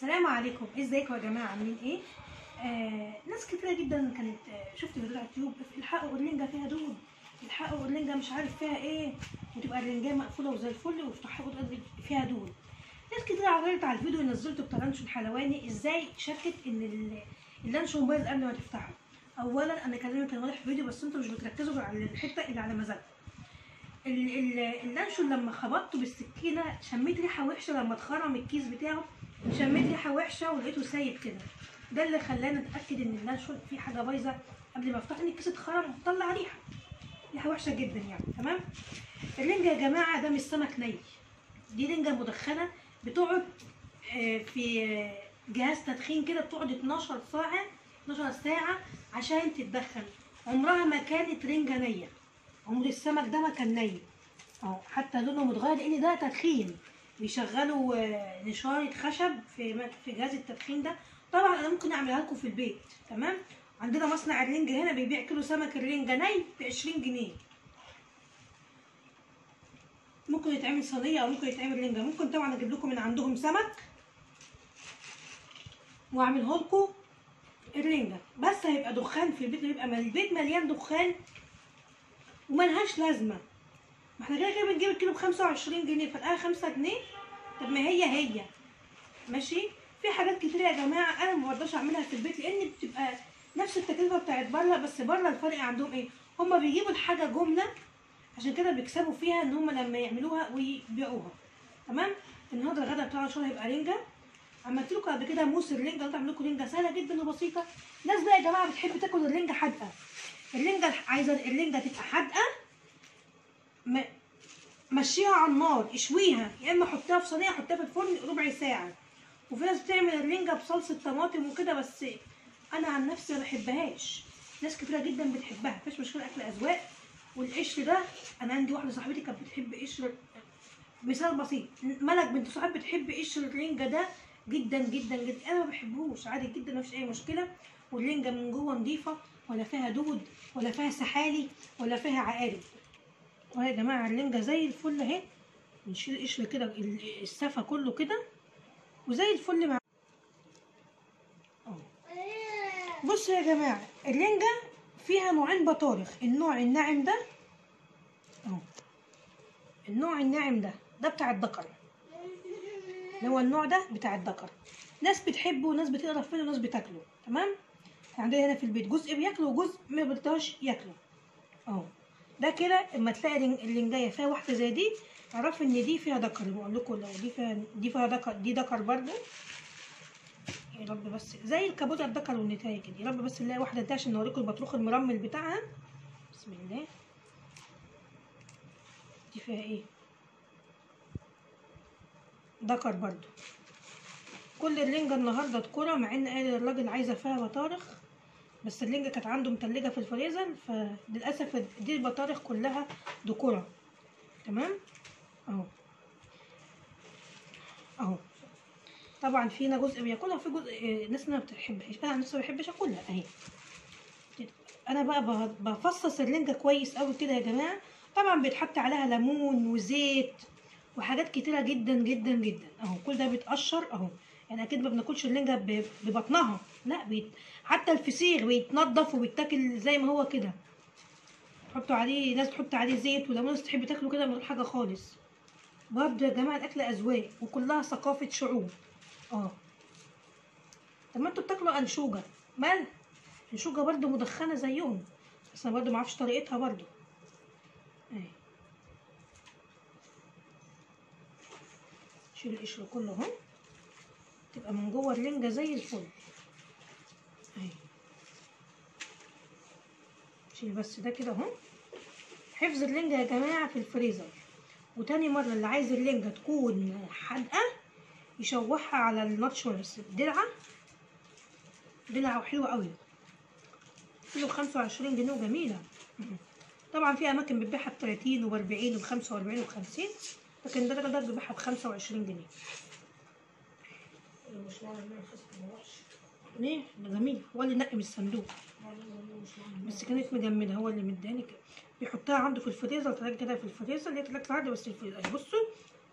السلام عليكم. إزيكم يا جماعة؟ عاملين إيه؟ آه ناس كتيرة جدا كانت آه شفت فيديوهات على اليوتيوب؟ الحقوا الرنجه فيها دود الحقوا الرنجه مش عارف فيها إيه. وتبقى الرنجة مقفولة وزي الفل وتقول فيها دود ناس كتير عرضت على الفيديو نزلته بترانش الحلواني إزاي شكت إن ال- اللانشون بايظ قبل ما تفتحه؟ اولا أنا كلامي كان واضح في فيديو بس أنتوا مش بتركزوا على الحتة اللي على مزاجكم. ال- ال- اللانشون لما خبطته بالسكينة شميت ريحة وحشة لما اتخرم الكيس بتاعه. شميت ريحة وحشة ولقيته سايب كده. ده اللي خلاني أتأكد إن اللانشون فيه حاجة بايظة قبل ما أفتح ان الكيس اتخرم وطلع ريحة. ريحة وحشة جدا يعني تمام؟ الرنجة يا جماعة ده مش سمك ني. دي رنجة مدخنة بتقعد آه، في آه، جهاز تدخين كده بتقعد 12 ساعة 12 ساعة عشان تتدخن. عمرها ما كانت رنجة نية. عمر السمك ده ما كان ني. أهو حتى لونه متغير لأن ده تدخين. بيشغلوا آه، نشارة خشب في في جهاز التدخين ده. طبعا أنا ممكن أعملها لكم في البيت تمام؟ عندنا مصنع الرنجة هنا بيبيع كيلو سمك الرنجة ني ب 20 جنيه. ممكن يتعمل صينية أو ممكن يتعمل رنجة. ممكن طبعا أجيب لكم من عندهم سمك وأعمله لكم الرنجة. بس هيبقى دخان في البيت هيبقى البيت مليان دخان وملهاش لازمة. ما إحنا كده كده بنجيب الكيلو بخمسة وعشرين جنيه فالآية خمسة جنيه؟ طب ما هي هي. ماشي؟ في حاجات كتير يا جماعة أنا ما برضاش أعملها في البيت لأن بتبقى نفس التكلفة بتاعت بره بس بره الفرق عندهم إيه؟ هما بيجيبوا الحاجة جملة عشان كده بيكسبوا فيها إن هما لما يعملوها ويبيعوها. تمام؟ النهارده الغدا شاء الله هيبقى رنجة. عملت لكم قبل كده موس الرنجة قلت أعمل لكم رنجة سهلة جدا وبسيطة. ناس بقى يا جماعة بتحب تاكل الرنجة حادقة. الرنجة عايزة الرنجة تبقى حادقة مشيها على النار اشويها يا إما حطيها في صينية حطيها في الفرن ربع ساعة. وفي ناس بتعمل الرنجة بصلصة طماطم وكده بس أنا عن نفسي ما بحبهاش. ناس كتيرة جدا بتحبها مفيش مشكلة أكل أذواق. والقشر ده أنا عندي واحدة صاحبتي كانت بتحب قشر مثال بسيط ملك بنت صاحبي بتحب قشر الرنجة ده جدا جدا جدا. أنا ما بحبهوش عادي جدا مفيش أي مشكلة. والرنجة من جوه نظيفة ولا فيها دود ولا فيها سحالي ولا فيها عقارب. أهو يا جماعة الرنجه زي الفل أهي. نشيل القشر كده ال- السفه كله كده وزي الفل مع بصوا يا جماعة الرنجه فيها نوعين بطارخ. النوع الناعم ده أهو. النوع الناعم ده ده بتاع الذكر اللي هو النوع ده بتاع الذكر ناس بتحبه وناس بتقرف منه وناس بتاكله. تمام؟ عندنا هنا في البيت جزء بياكله وجزء ما بيرضاش ياكله. أهو. ده كده اما تلاقي الرنجايه فيها واحدة زي دي اعرف ان دي فيها ذكر بقول لكم لو دي فيها دي فيها ذكر دي ذكر برضو. يا رب بس زي الكابوتة الذكر والنتايه كده. يا رب بس نلاقي واحدة دي عشان نوريكم البطروخ المرمل بتاعها. بسم الله. دي فيها إيه؟ ذكر برضو. كل الرنجة النهاردة ذكورة مع ان قال الراجل عايزة فيها بطارخ بس الرنجة كانت عنده متلجة في الفريزر فللأسف دي البطارخ كلها ذكورة تمام؟ أهو. أهو. طبعا فينا جزء بياكلها وفي جزء آه، ناس ما بتحبهاش. أنا عن نفسي ما بحبش أكلها. أهي. أنا بقى بفصص الرنجة كويس قوي كده يا جماعة. طبعا بيتحط عليها ليمون وزيت وحاجات كتيرة جدا جدا جدا. أهو. كل ده بيتقشر. أهو. يعني أكيد ما بناكلش الرنجة ب- ببطنها. لا بيت حتى الفسيخ بيتنضف وبيتاكل زي ما هو كده. حطوا عليه ناس تحط عليه زيت وليمون ناس تحب تاكله كده من حاجة خالص. برضه يا جماعة الأكل أذواق وكلها ثقافة شعوب. آه. طب ما أنتوا بتاكلوا أنشوجة. مال؟ أنشوجة برضه مدخنة زيهم. بس أنا برضه معرفش طريقتها برضه. اهي شيل القشر كله أهو. تبقى من جوه الرنجة زي الفل. اهي شيل بس ده كده أهو. حفظ الرنجة يا جماعة في الفريزر. وتاني مرة اللي عايز الرنجة تكون حادقة يشوحها على الناتشورس دلعة. دلعة حلوة قوي. كيلو بخمسة وعشرين جنيه وجميلة. طبعا في أماكن بتبيعها بتلاتين وبأربعين وبخمسة وأربعين وبخمسين لكن ده ده بيبيعها بخمسة وعشرين جنيه. ليه؟ ده جميل هو اللي نقي من الصندوق. بس كانت مجمدة هو اللي مداني كده بيحطها عنده في الفريزر تلاقي كده في الفريزر اللي هي تلاقي عادي بس الفريزر بصوا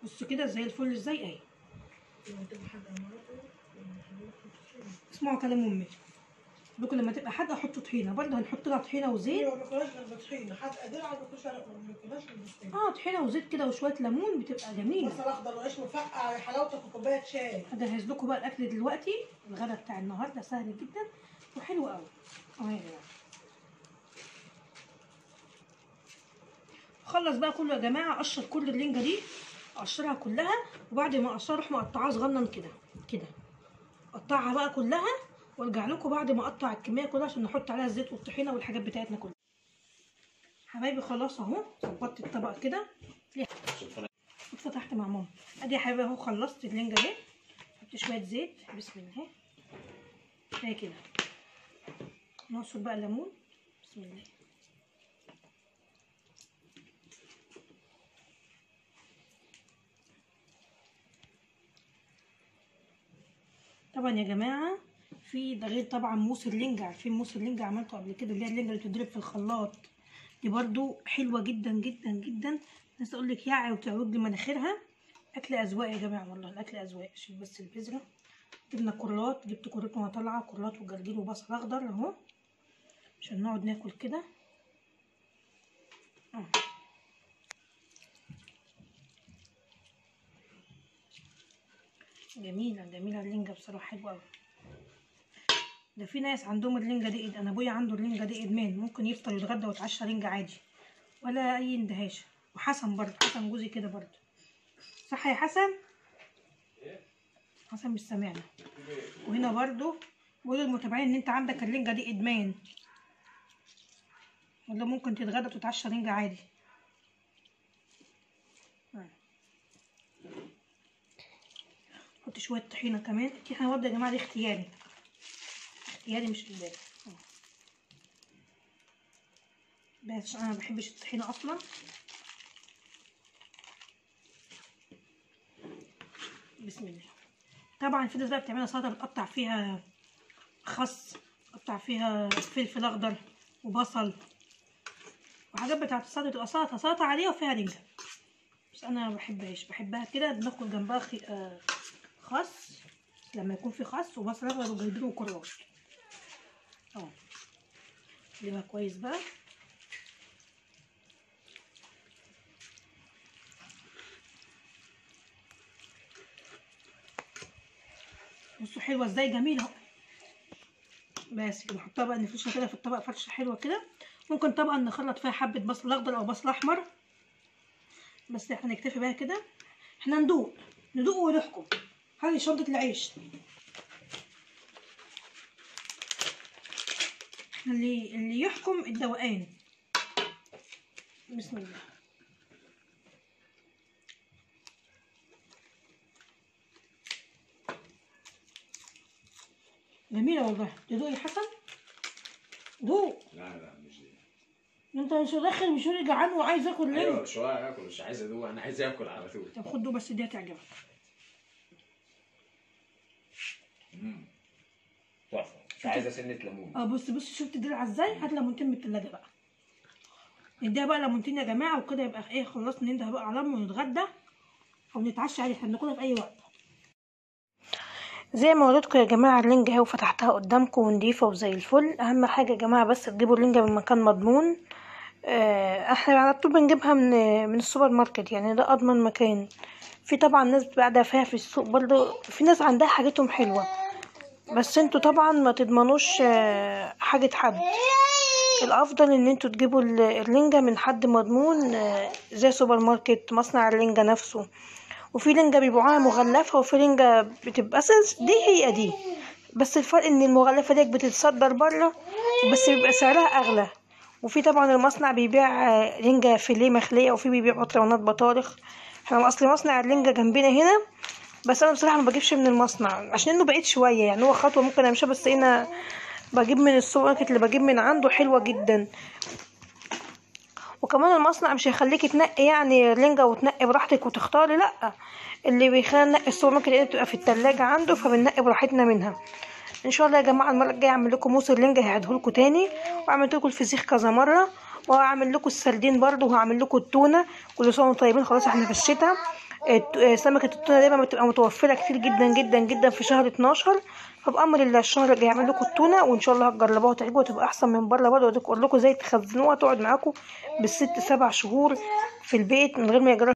بصوا كده زي الفل إزاي اهي اسمعوا كلام أمي. لكم لما تبقى حادقه حطوا طحينة. برضه هنحط لها طحينة وزيت. ما بياكلهاش غير بطحينة. حتى درع ما بياكلوش ما آه طحينة وزيت كده وشوية ليمون بتبقى جميلة. بصل أخضر وعيش مفقع يا حلاوتك وكوباية شاي. هجهز لكم بقى الأكل دلوقتي. الغدا بتاع النهارده سهل جدا وحلو قوي. اهو يا جماعة. خلص بقى كله يا جماعة. اقشر كل الرنجه دي اقشرها كلها. وبعد ما اقشرها أروح مقطعاها صغنن كده كده. اقطعها بقى كلها. وارجع لكم بعد ما اقطع الكمية كلها عشان نحط عليها الزيت والطحينة والحاجات بتاعتنا كلها. حبايبي خلاص اهو ظبطت الطبق كده. فتحت مع ماما. ادي يا حبايبي اهو خلصت الرنجه دي. حط شوية زيت. بسم الله زي كده. نعصر بقى الليمون بسم الله. طبعا يا جماعة في ده غير طبعا موس اللينجا عارفين موس اللينجا عملته قبل كده اللي هي اللينجا اللي بتضرب في الخلاط. دي برضو حلوة جدا جدا جدا. ناس أقول لك يعي وتعوج لي مناخيرها أكل أذواق يا جماعة والله الاكل أذواق. شيل بس البذرة. جبنا كرات جبت كرات وأنا طالعة كرات وجرجير وبصل أخضر أهو. عشان نقعد ناكل كده. آه. جميلة جميلة. اللينجا بصراحة حلوة قوي ده في ناس عندهم اللينجا دي أنا أبويا عنده اللينجا دي ادمان ممكن يفطر يتغدى ويتعشى رنجة عادي. ولا أي اندهاش وحسن برضه حسن جوزي كده برضه. صح يا حسن؟ حسن مش سامعنا. وهنا برضه بقول للمتابعين إن أنت عندك اللينجا دي ادمان ولا ممكن تتغدى وتتعشى رنجة عادي. حط شوية طحينة كمان. الطحينه برضه يا جماعة دي اختياري. اختياري مش اجباري بس عشان أنا مبحبش الطحينة أصلا. بسم الله. طبعا في ناس بقى بتعملها سلطه بتقطع فيها خس تقطع فيها فلفل أخضر وبصل وحاجات بتاعت السلطه تبقى سلطة سلطة عادية وفيها رنجه بس أنا ما بحبهاش. بحبها كده بناكل جنبها. آه خس لما يكون في خس وبصل اخضر وجرجير وكرات اهو نقلبها كويس بقى بصوا حلوة إزاي جميلة. اهو بس كده نحطها بقى نفرشها كده في الطبق فرشة حلوة كده. ممكن طبعا نخلط فيها حبة بصل أخضر أو بصل أحمر. بس إحنا نكتفي بقى كده. إحنا ندوق ندوق ونحكم هذه شنطه العيش. اللي اللي يحكم الدوقان بسم الله. جميلة والله. تدوق يا حسن؟ دوق لا لا مش دي. انت مش داخل مش جعان وعايز اكل ليه؟ أيوه شوية أكل مش عايز أدوق أنا عايز اكل على طول. طب خد دوق بس دي هتعجبك. عايزة سنة ليمون. آه بص بص شفت الدلع إزاي؟ هات ليمونتين من التلاجة بقى. نديها بقى ليمونتين يا جماعة وكده يبقى إيه خلصنا ننده بقى على ونتغدى أو نتعشى عادي إحنا بناكلها في أي وقت. زي ما وريتكم يا جماعة اللينجة اهي وفتحتها قدامكم ونضيفة وزي الفل. أهم حاجة يا جماعة بس تجيبوا اللينجة من مكان مضمون. آه، إحنا على طول بنجيبها من من السوبر ماركت يعني ده أضمن مكان. في طبعا ناس بتبقى فيها في السوق برضو في ناس عندها حاجتهم حلوة. بس أنتوا طبعا ما تضمنوش آه، حاجة حد. الأفضل إن أنتوا تجيبوا ال- اللينجة من حد مضمون آه، زي سوبر ماركت مصنع اللينجة نفسه. وفي لينجة بيبيعوها مغلفة وفي لينجة بتبقى دي هي دي. بس الفرق إن المغلفة ديت بتتصدر بره بس بيبقى سعرها أغلى. وفي طبعا المصنع بيبيع آه، رنجة فيليه مخلية وفي بيبيع بطرونات بطارخ. إحنا أصل مصنع الرنجة جنبنا هنا بس أنا بصراحة ما بجيبش من المصنع عشان إنه بعيد شوية يعني هو خطوة ممكن أمشيها بس أنا بجيب من السوبر ماركت اللي بجيب من عنده حلوة جدا. وكمان المصنع مش هيخليكي تنقي يعني رنجة وتنقي براحتك وتختاري لأ اللي بيخلينا ننقي السوبر ماركت اللي بتبقى في التلاجة عنده فبننقي براحتنا منها. إن شاء الله يا جماعة المرة الجاية اعمل لكم موس الرنجة هعيدهولكوا تاني وعملت لكم الفسيخ كذا مرة وهعمل لكم السردين برضو وهعمل لكم التونة كل سنة وأنتم طيبين خلاص إحنا في الشتاء. سمكة التونة دايما بتبقى متوفرة كتير جدا جدا جدا في شهر 12 فبأمر الله الشهر الجاي هعمل لكم التونة وإن شاء الله هتجربوها وتعجبوا وتبقى أحسن من بره برضه. وأقول لكم إزاي تخزنوها تقعد معاكم بالست سبع شهور في البيت من غير ما يجرى